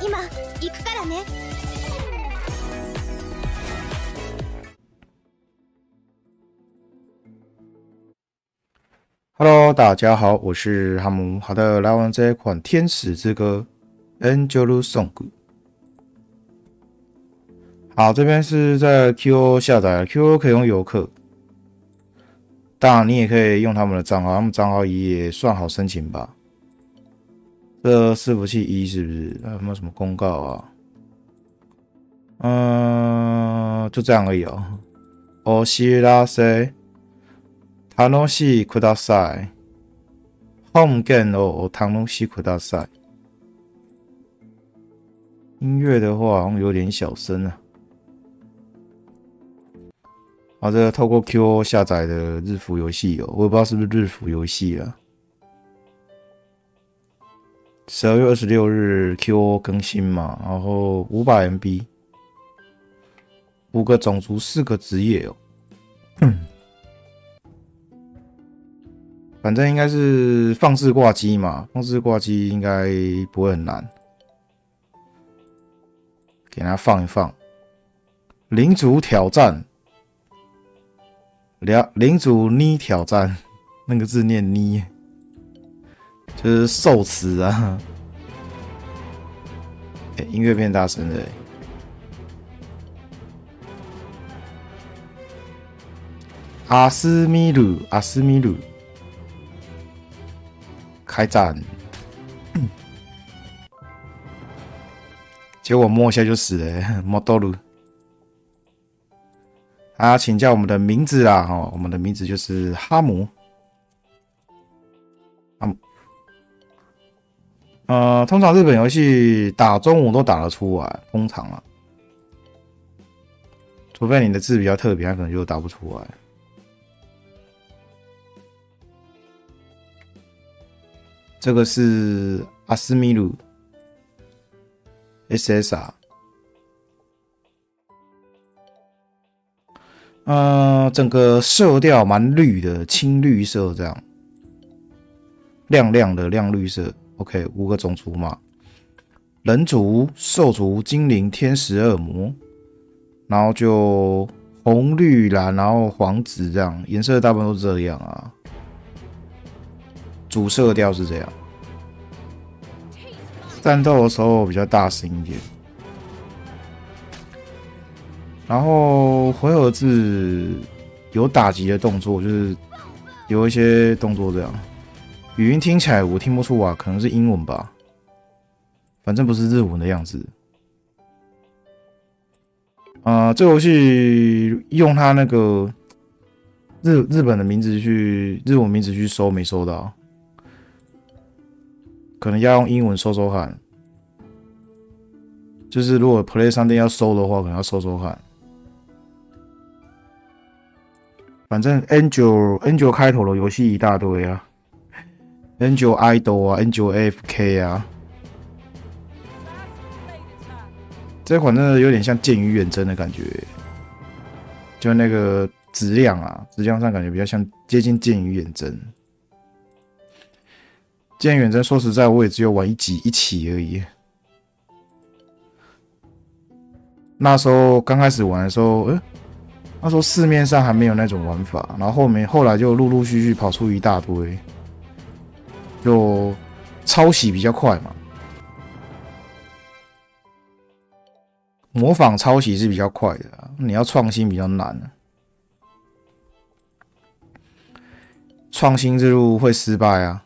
今行くからね Hello，大家好，我是哈姆。好的，来玩这一款《天使之歌》Angel Song。好，这边是在 QQ 下载，QQ 可以用游客，当然你也可以用他们的账号，他们账号也算好申请吧。 这伺服器一是不是？有没有什么公告啊？嗯，就这样而已哦。哦，西拉塞。楽しいください。本件を楽しください。音乐的话好像有点小声啊。好，这个透过 Q 下载的日服游戏哦，我也不知道是不是日服游戏啊。 十二月二十六日 Q 更新嘛，然后五百 MB，五个种族，四个职业哦。反正应该是放置挂机嘛，放置挂机应该不会很难，给它放一放。领主挑战，领领主妮挑战，那个字念妮，就是受词啊。哎，音乐变大声了。阿斯米鲁，阿斯米鲁。开战，结果摸一下就死了，摸多鲁。啊，请叫我们的名字啦，哦，我们的名字就是哈姆。呃，通常日本游戏打中午都打得出来，通常啊，除非你的字比较特别，可能就打不出来。这个是阿斯米鲁 SSR，呃，整个色调蛮绿的，青绿色这样，亮亮的亮绿色。OK，五个种族嘛，人族、兽族、精灵、天使、恶魔，然后就红、绿、蓝，然后黄、紫这样，颜色大部分都这样啊。主色调是这样，战斗的时候比较大声一点，然后回合制有打击的动作，就是有一些动作这样。语音听起来我听不出啊，可能是英文吧，反正不是日文的样子。啊，这游戏用它那个日日本的名字去日文名字去搜，没搜到。可能要用英文搜搜看，就是如果 Play 商店要搜的话，可能要搜搜看。反正 Angel Angel 开头的游戏一大堆啊，Angel Idol 啊，Angel AFK 啊，这款真的有点像剑与远征的感觉，就那个质量啊，质量上感觉比较像接近剑与远征。剑与远征说实在，我也只有玩一集一起而已。那时候刚开始玩的时候，呃，那时候市面上还没有那种玩法，然后后面后来就陆陆续续跑出一大堆，就抄袭比较快嘛，模仿抄袭是比较快的，你要创新比较难，创新之路会失败啊。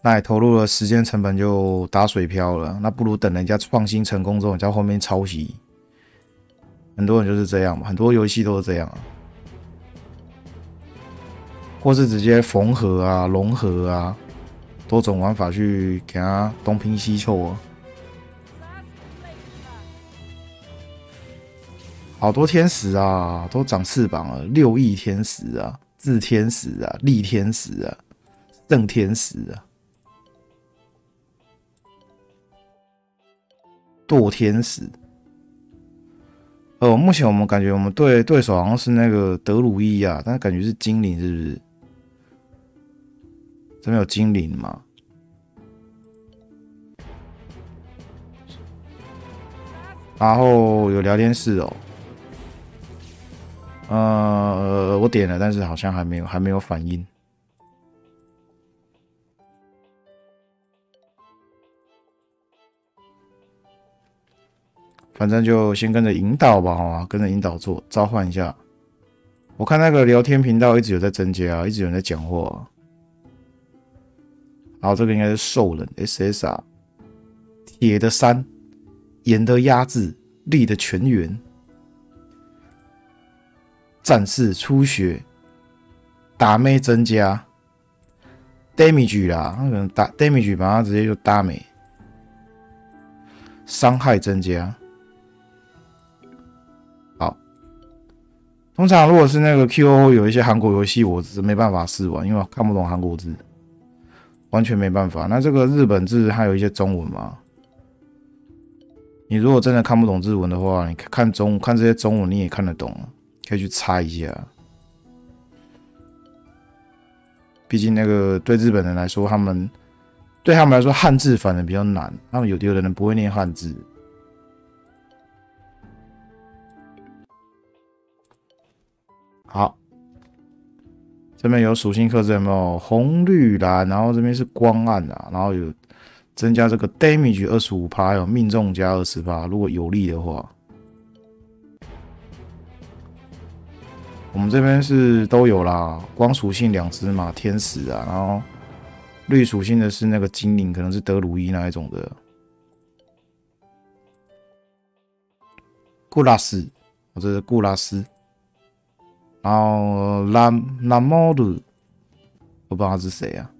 那你投入了时间成本就打水漂了，那不如等人家创新成功之后，你在后面抄袭。很多人就是这样嘛，很多游戏都是这样，或是直接缝合啊、融合啊，多种玩法去给他东拼西凑啊。好多天使啊，都长翅膀了，六翼天使啊，智天使啊，力天使啊，正天使啊。堕天使，哦，目前我们感觉我们对对手好像是那个德鲁伊啊，但是感觉是精灵，是不是？这边有精灵吗？然后有聊天室哦。呃，我点了，但是好像还没有，还没有反应。反正就先跟着引导吧，好吗？跟着引导做，召唤一下。我看那个聊天频道一直有在增加，一直有人在讲话。然后这个应该是兽人 SSR，铁的山，盐的压制，力的全员。战士出血，打妹增加，damage 啦，可能打 damage，把它直接就打没，伤害增加。好，通常如果是那个 QO 有一些韩国游戏，我是没办法试玩，因为看不懂韩国字，完全没办法。那这个日本字还有一些中文吗？你如果真的看不懂日文的话，你看中看这些中文你也看得懂。可以去猜一下，毕竟那个对日本人来说，他们对他们来说汉字反而比较难，他们有有的人不会念汉字。好，这边有属性克制，有没有红绿蓝？然后这边是光暗啊，然后有增加这个 damage 二十五趴，有命中加二十趴，如果有利的话。我们这边是都有啦，光属性两只嘛，天使啊，然后绿属性的是那个精灵，可能是德鲁伊那一种的。顾拉斯，我这是顾拉斯，然后拉拉莫鲁，我不知道他是谁啊？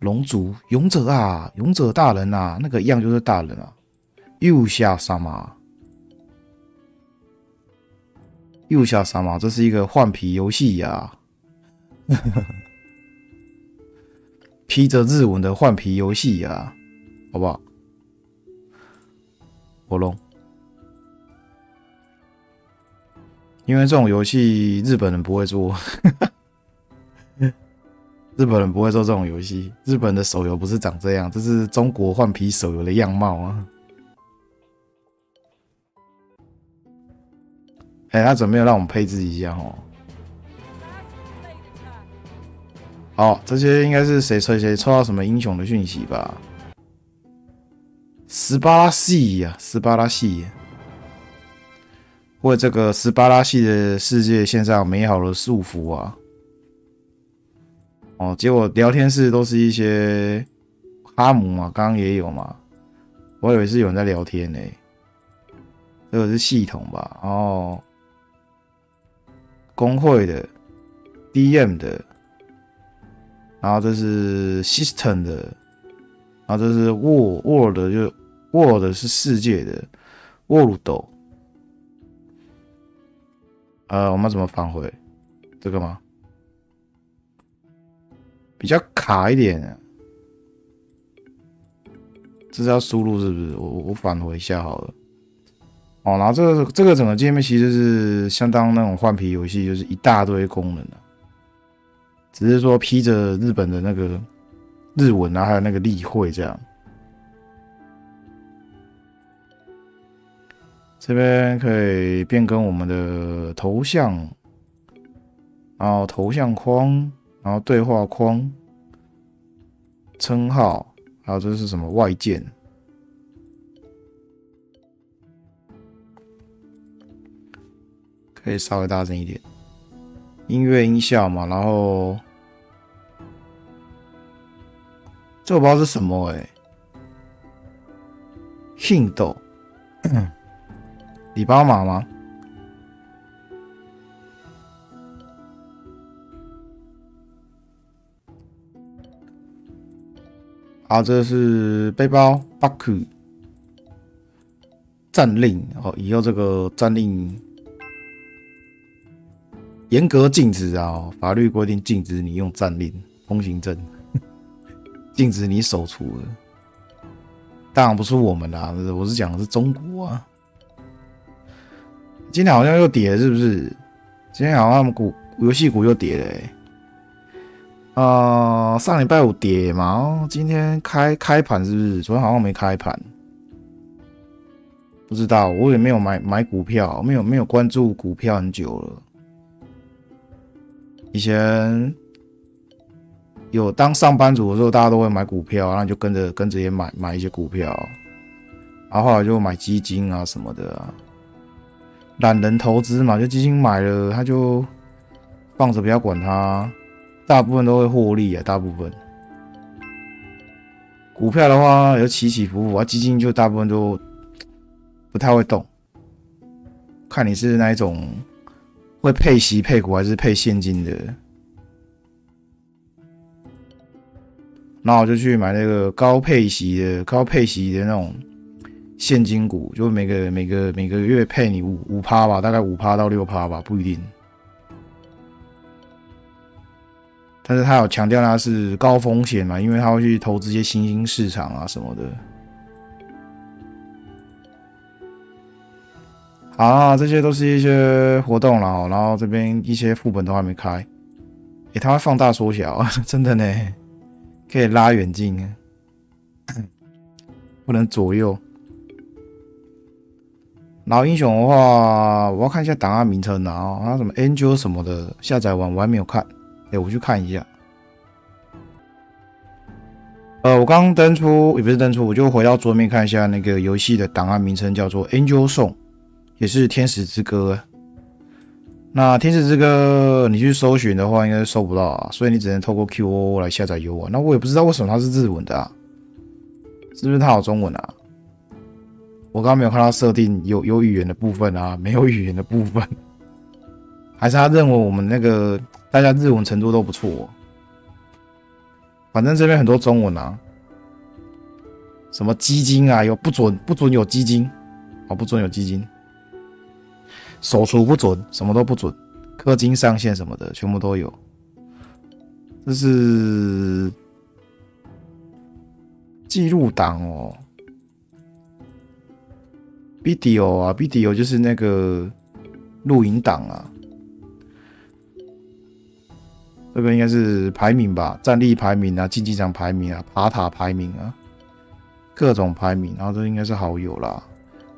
龙族勇者啊，勇者大人啊，那个样就是大人啊，右下杀马。右下杀马，这是一个换皮游戏呀，披着日文的换皮游戏呀，好不好？火龙，因为这种游戏日本人不会做，日本人不会做这种游戏，日本的手游不是长这样，这是中国换皮手游的样貌啊。哎，他准备让我们配置一下哦。好，这些应该是谁抽谁抽到什么英雄的讯息吧？斯巴拉系呀，斯巴拉系，为这个斯巴拉系的世界献上美好的祝福啊！哦，结果聊天室都是一些哈姆嘛，刚刚也有嘛，我以为是有人在聊天呢，这个是系统吧？哦。工会的，DM 的，然后这是 System 的，然后这是 Word Word 就 World 是世界的 World 呃，我们怎么返回这个吗？比较卡一点，这是要输入是不是？我我返回一下好了。哦，然后这个这个整个界面其实是相当那种换皮游戏，就是一大堆功能的，只是说披着日本的那个日文啊，还有那个例会这样。这边可以变更我们的头像，然后头像框，然后对话框，称号，还有这是什么外键。可以稍微大声一点，音乐音效嘛，然后这我不知道是什么哎，Hint，礼包码吗？好，这是背包 Baku 战令，哦，以后这个战令。严格禁止啊！法律规定禁止你用战令、通行证，禁止你手除的。当然不是我们啦，我是讲的是中国啊。今天好像又跌了，是不是？今天好像股游戏股又跌了。啊，上礼拜五跌嘛，哦，今天开开盘是不是？昨天好像没开盘，不知道，我也没有买买股票，没有没有关注股票很久了。以前有当上班族的时候，大家都会买股票，然后就跟着跟着也买买一些股票，然后后来就买基金啊什么的啊，懒人投资嘛，就基金买了，他就放着不要管它。大部分都会获利啊，大部分。股票的话有起起伏伏啊，基金就大部分都不太会动，看你是那一种会配息配股还是配现金的，那我就去买那个高配息的、高配息的那种现金股，就每个每个每个月配你五五趴吧，大概五趴到六趴吧，不一定。但是他有强调他是高风险嘛，因为他会去投资一些新兴市场啊什么的。好，这些都是一些活动了，然后这边一些副本都还没开。诶，它会放大缩小，真的呢，可以拉远近，不能左右。老英雄的话，我要看一下档案名称啊，它什么 Angel 什么的，下载完我还没有看。哎，我去看一下。呃，我刚登出，也不是登出，我就回到桌面看一下那个游戏的档案名称，叫做《Angel Song》，也是《天使之歌》。那《天使之歌》你去搜寻的话，应该搜不到啊，所以你只能透过 QO 来下载游玩。那我也不知道为什么它是日文的啊，是不是它有中文啊？我刚刚没有看到设定有有语言的部分啊，没有语言的部分，还是他认为我们那个。大家日文程度都不错，反正这边很多中文啊，什么基金啊，有不准不准有基金，哦不准有基金，手出不准，什么都不准，氪金上限什么的全部都有，这是记录档哦。，video 啊，video 就是那个录影档啊。这个应该是排名吧，战力排名啊，竞技场排名啊，爬塔排名啊，各种排名。然后这应该是好友啦，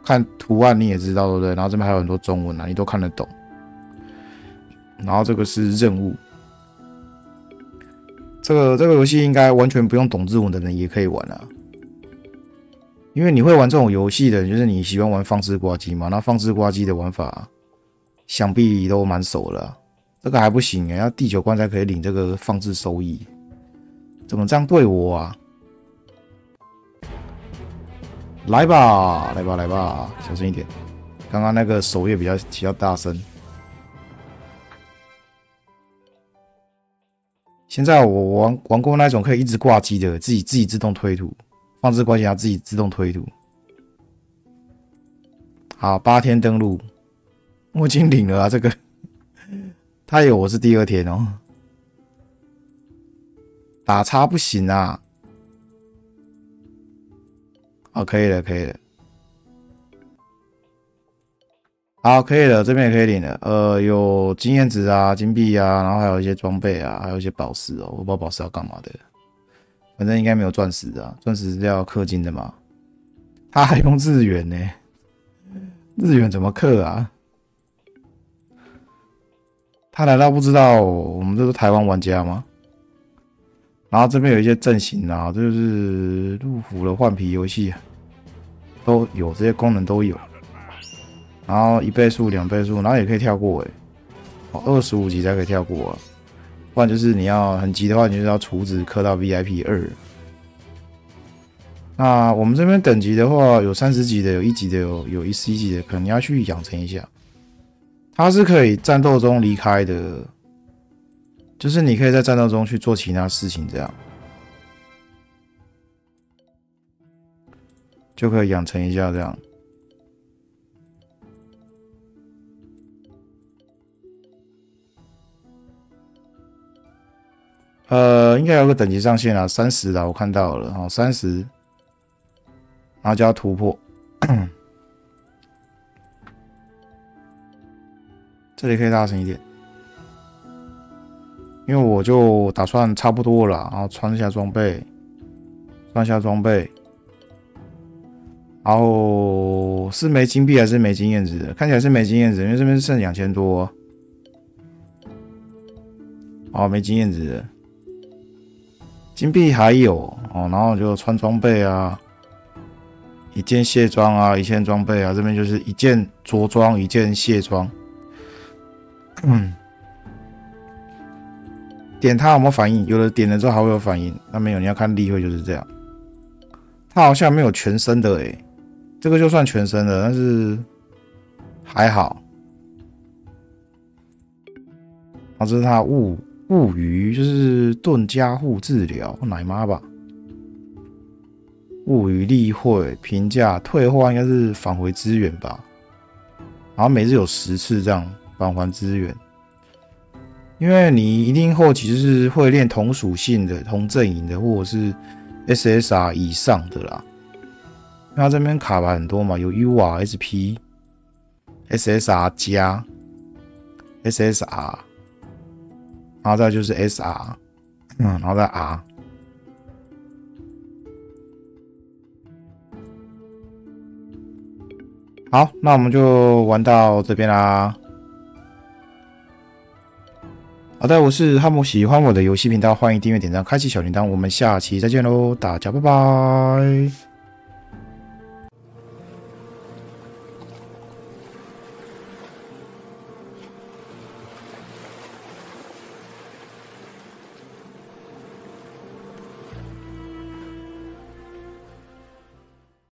看图案你也知道对不对？然后这边还有很多中文啊，你都看得懂。然后这个是任务，这个这个游戏应该完全不用懂日文的人也可以玩啊，因为你会玩这种游戏的，就是你喜欢玩放置挂机嘛。那放置挂机的玩法，想必都蛮熟了。这个还不行哎，要第九关才可以领这个放置收益，怎么这样对我啊？来吧，来吧，来吧，小声一点，刚刚那个首页比较比较大声。现在我玩玩过那种可以一直挂机的，自己自己自动推图，放置关卡自己自动推图。好，八天登录，我已经领了啊，这个。他有，我是第二天哦。打叉不行啊！哦，可以了，可以了。好，可以了，这边也可以领了。呃，有经验值啊，金币啊，然后还有一些装备啊，还有一些宝石哦。我不知道宝石要干嘛的，反正应该没有钻石啊，钻石是要氪金的嘛。他还用日元呢，日元怎么氪啊？他难道不知道我们这是台湾玩家吗？然后这边有一些阵型啊，就是入服的换皮游戏，都有这些功能都有。然后一倍速、两倍速，然后也可以跳过哎，哦，二十五级才可以跳过啊。不然就是你要很急的话，你就要厨子磕到 VIP 二。那我们这边等级的话，有三十级的，有一级的，有有一 C 级的，可能你要去养成一下。它是可以战斗中离开的，就是你可以在战斗中去做其他事情，这样就可以养成一下这样。呃，应该有个等级上限啊，三十的我看到了，好，三十，然后就要突破。这里可以大声一点。因为我就打算差不多了，然后穿一下装备，穿一下装备，然后是没金币还是没经验值的？看起来是没经验值，因为这边剩两千多。哦，没经验值的，金币还有哦，然后就穿装备啊，一件卸妆啊，一件装备啊，这边就是一件着装，一件卸妆。嗯。点它有没有反应？有的点了之后还会有反应，那没有你要看例会就是这样。它好像没有全身的诶，这个就算全身的，但是还好。然后这是它物物语，就是盾加护治疗，奶妈吧。物语例会评价退化应该是返回资源吧，然后每日有十次这样返还资源。因为你一定后期就是会练同属性的、同阵营的，或者是 SSR 以上的啦。那这边卡牌很多嘛，有 UR、SP、SSR 加 SSR，然后再就是 SR，嗯，然后再 R。好，那我们就玩到这边啦。好的，我是哈姆，喜欢我的游戏频道，欢迎订阅、点赞、开启小铃铛，我们下期再见喽，大家拜拜。